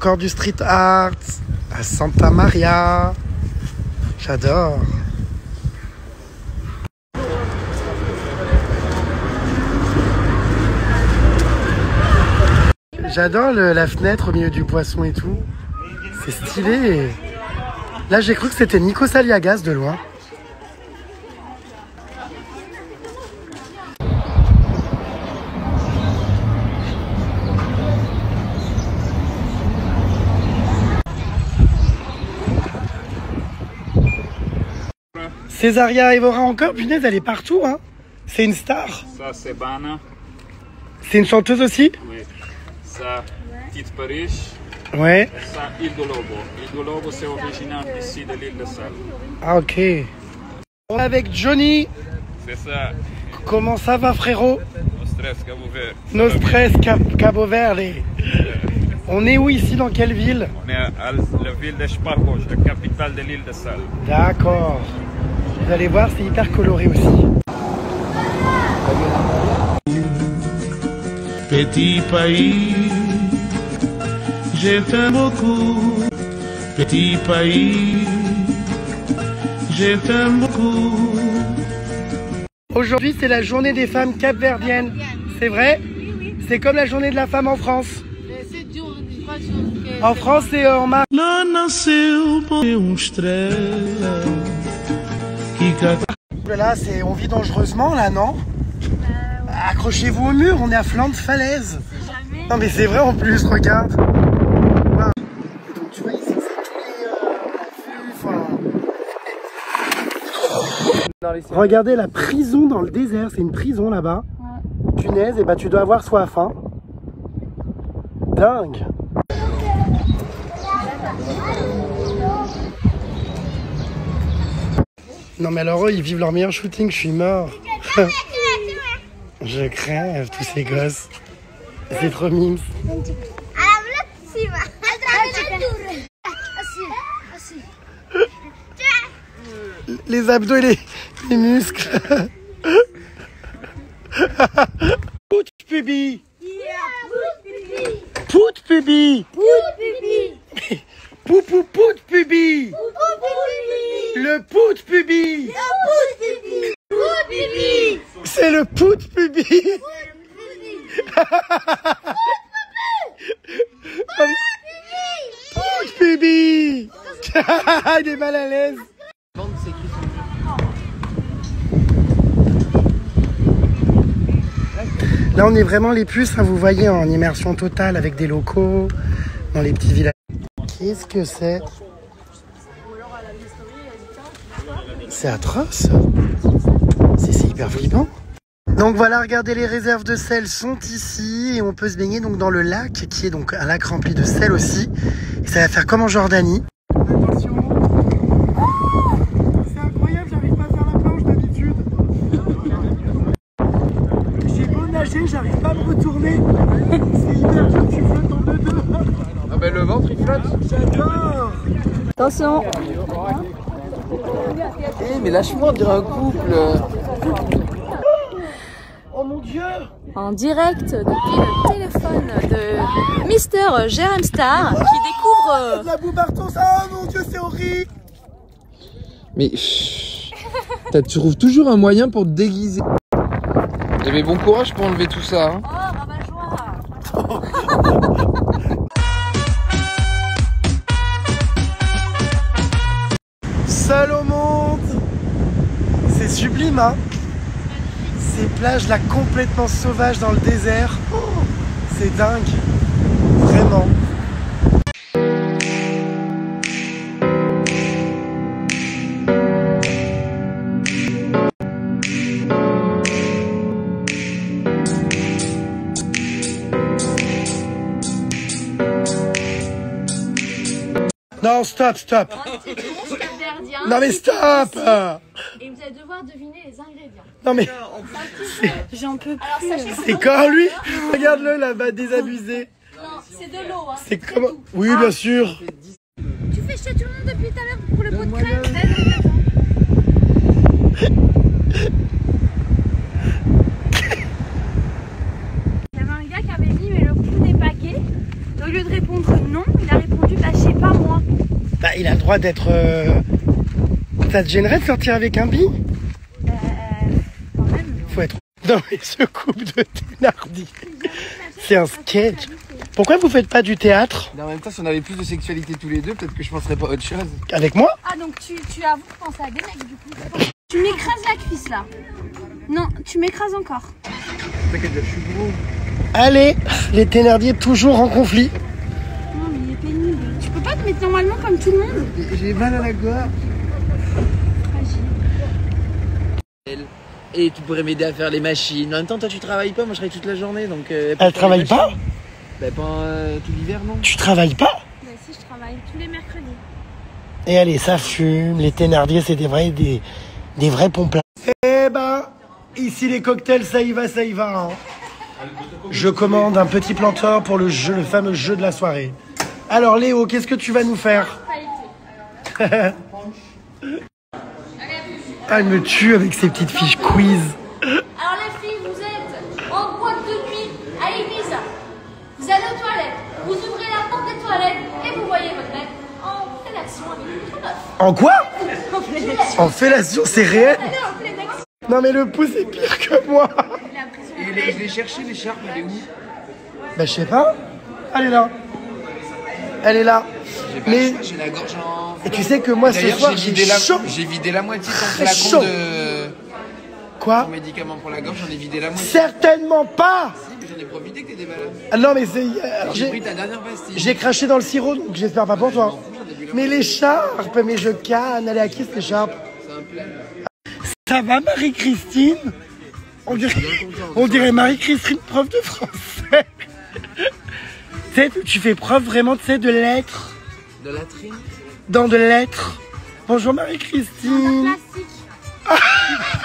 Encore du street art à Santa Maria. J'adore. J'adore la fenêtre au milieu du poisson et tout. C'est stylé. Là, j'ai cru que c'était Nico Saliagas de loin. Césaria Evora encore, punaise, elle est partout, hein. C'est une star. Ça, c'est Bana. C'est une chanteuse aussi Oui. Ça, Tite Paris. Ouais. Ça, Île de Lobo. Île de Lobo, c'est originaire ici de l'île de Sal. Ah, ok. On est avec Johnny. C'est ça. Comment ça va, frérot? Au stress vous verrez. Nos stress Cap- Cabo Verde. On est où ici Dans quelle ville? On est à la ville de Spakos, la capitale de l'île de Sal. D'accord. Vous allez voir, c'est hyper coloré aussi. Petit pays, je t'aime beaucoup. Petit pays, je t'aime beaucoup. Aujourd'hui, c'est la journée des femmes capverdiennes. C'est vrai? C'est comme la journée de la femme en France. Um, um En France, c'est euh, en mars. Là, c'est, on vit dangereusement, là, non? Accrochez-vous au mur, on est à flanc de falaise. Non, mais c'est vrai en plus, regarde. Waouh. Et donc, tu vois, ici, c'est tous les. euh. Regardez la prison dans le désert, c'est une prison là-bas. Punaise, et bah tu dois avoir soif, hein. Dingue. Non mais alors eux, ils vivent leur meilleur shooting, je suis mort. je crève tous ces gosses. C'est trop mimes. Através Assim, assim. Les abdos et les, les muscles. Pout pubi Pout pubi Pou pou pout pubi Le pout pubi. C'est le pout pubi. Pout pubi. Il est mal à l'aise. Là, on est vraiment les puces, hein, vous voyez, en immersion totale avec des locaux, dans les petits villages. Qu'est-ce que c'est? C'est atroce. C'est c'est hyper flippant. Donc voilà, regardez, les réserves de sel sont ici et on peut se baigner donc dans le lac qui est donc un lac rempli de sel aussi. Et ça va faire comme en Jordanie. Attention. C'est incroyable, j'arrive pas à faire la planche d'habitude. J'ai beau nager, j'arrive pas à me retourner. C'est hyper dur, tu flottes dans le deux. Ah ben le ventre il flotte J'adore. Attention Eh mais lâche-moi on dirait un couple Oh mon dieu En direct depuis le téléphone de Mister Jérém Star qui découvre euh, La boue partout, ça, oh mon dieu, c'est horrible. Mais chut. T'as- tu trouves toujours un moyen pour te déguiser Eh mais bon courage pour enlever tout ça hein. C'est sublime, hein Ces plages là complètement sauvages dans le désert. Oh, c'est dingue. Vraiment. Non, stop, stop. Non mais stop Et vous allez devoir deviner les ingrédients. Non mais J'en peux Alors sachez que c'est quand lui? Regarde-le là-bas, désabusé. non, c'est de l'eau. Hein. C'est comment? Oui, bien sûr. Tu fais chier tout le monde depuis tout à l'heure pour le pot de crème Il y avait un gars qui avait mis mais le coup des paquets. Au lieu de répondre non, il il a le droit d'être. euh, Ça te gênerait de sortir avec un bi Faut être. Non, mais ce couple de Thénardier. C'est un sketch. Pourquoi vous faites pas du théâtre? Mais en même temps, si on avait plus de sexualité tous les deux, peut-être que je penserais pas à autre chose. avec moi? Ah, donc tu, tu avoues penser à des mecs du coup. Tu m'écrases la cuisse là. Non, tu m'écrases encore. T'inquiète, je suis gros. Allez, les Thénardier toujours en conflit. Non, mais il est pénible. Mettre normalement comme tout le monde J'ai mal à la gorge. Et tu pourrais m'aider à faire les machines. En même temps, toi, tu travailles pas, moi, je travaille toute la journée, donc. euh, Elle travaille pas. Bah, pas euh, tout l'hiver, non Tu travailles pas Bah si, je travaille tous les mercredis. Et allez, ça fume. Les Thénardier, c'est des vrais, des, des vrais pompes. Eh ben, ici les cocktails, ça y va, ça y va. hein. Je commande un petit planteur pour le jeu, le fameux jeu de la soirée. Alors Léo, qu'est-ce que tu vas nous faire Ah, elle me tue avec ses petites fiches quiz. Alors les filles, vous êtes en boîte de nuit à Ibiza. Vous allez aux toilettes, vous ouvrez la porte des toilettes et vous voyez votre mec en fellation avec meuf. En quoi En fellation, c'est réel Non mais le pouce est pire que moi. Et je l'ai cherché, l'écharpe, elle est où? Bah je sais pas. Elle est là. Elle est là. J'ai pas Mais- j'ai la gorge en. Et tu sais que moi ce soir j'ai j'ai vidé, la... chaud. j'ai vidé la moitié de ton flacon de. Quoi Ton médicament pour la gorge, j'en ai vidé la moitié. Certainement pas Si, mais j'en ai profité que t'étais malade. Ah Non mais c'est... alors, J'ai pris ta dernière pastille. j'ai craché dans le sirop donc j'espère pas pour toi. Mais l'écharpe, mais je canne. Elle est à qui cette écharpe. Ça va Marie-Christine? On dirait, on dirait Marie-Christine, prof de français. Tu sais, tu fais preuve vraiment, tu sais, de lettres. De la trine Dans de lettres. Bonjour Marie-Christine. Plastique.